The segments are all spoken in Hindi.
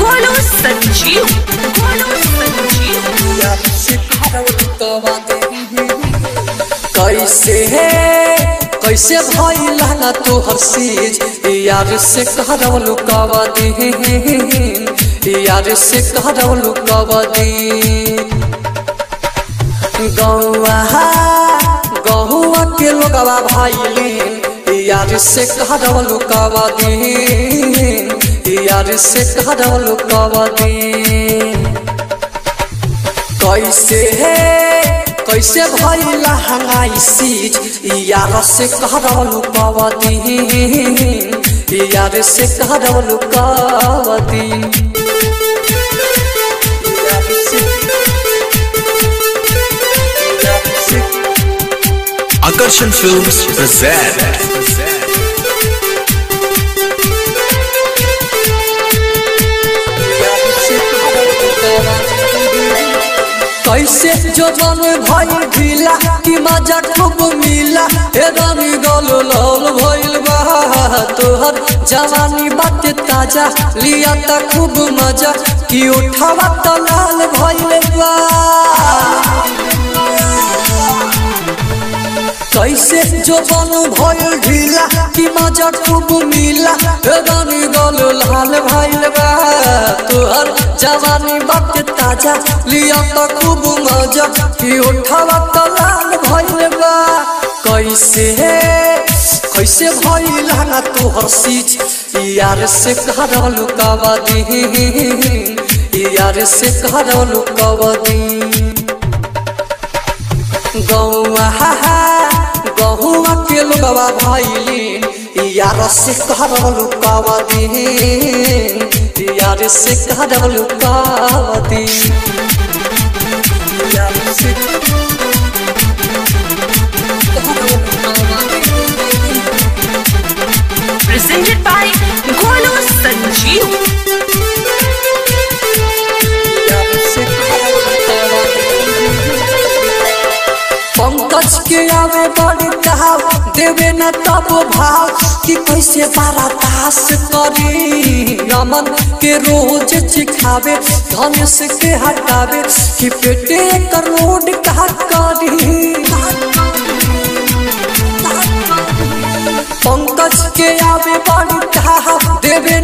Golu Sanjeev. कैसे कैसे भइला ना तोहर सीज यार से कहरवलु कवा दीन यार से कहरवलु कवा दीन गौआ गहुआ के लोगवा भाईलीन यार से कहरवलु कवा दीन यार से कहरवलु कवा दीन कैसे है, कैसे भइला हंगाई सीज, यार से कहरवलु कवदीन यार से कहरवलु कवदीन Akarshan Films present. कैसे जो मन भइल ढीला कि मज़ा खूब मिला ए रंग गल लाल भइल बा तोहर जवानी बात ताज़ा लिया त खूब मज़ा कि उठावा त लाल भइल बा कैसे जो बन भइल ढीला कि मज़ा खूब मिला रानी गल लाल भइल बा तोहर जवानी बात ताज़ा लिया त खूब मज़ा कि उठावा त लाल भइल बा कैसे कैसे भइल ना तोहर सीच यार से कहरलु कवा दीन यार से कहरलु कवा दीन गौआ गहुआ के यार से दीन यार से दीन यार से Presented by Golu Sanjeev. Pankaj के आवे बड़ी कहाव देवे न तब भाव कि कैसे बारा दास करी। रमन के रोज चिखावे, धनुष के हटावे, कि पेटे करोड़ का करी।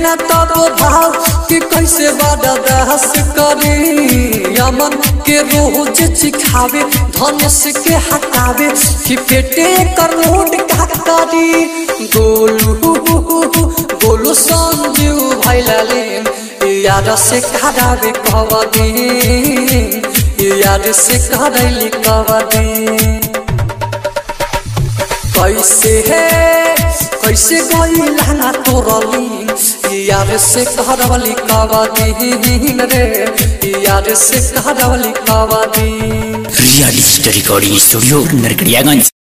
न तब भाव कि कैसे बड़ा बहस करी? यमन के रोज चिखावे धनुष के हटावे कि पेटे करोड़ का करी। गोलू गोलू संजीव भैलालीन यार से करावे कवदी यार से करैली कवदी कैसे है, कैसे गईला ना तोरली? यार से कहरवली कवदी रे। यार से कहरवली the real story recording studio Narkatiaganj.